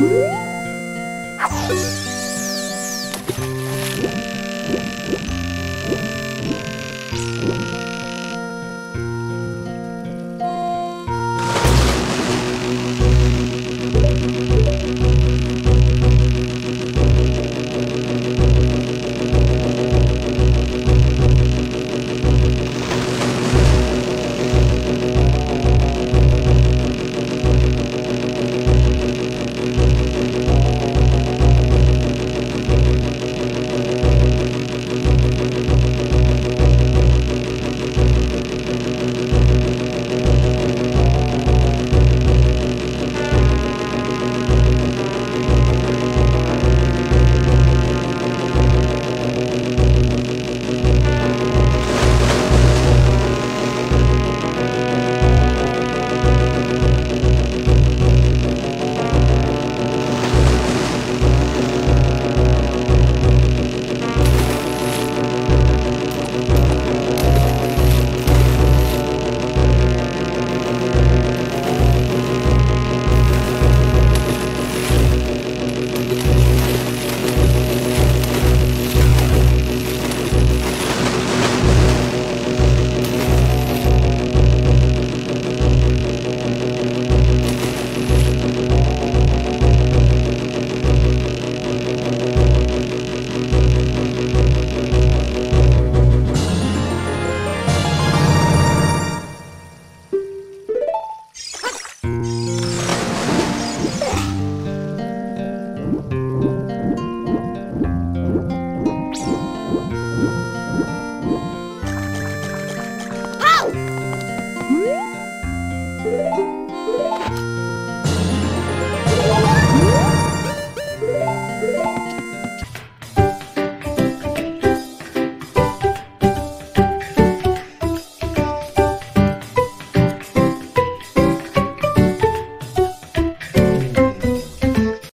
Woo!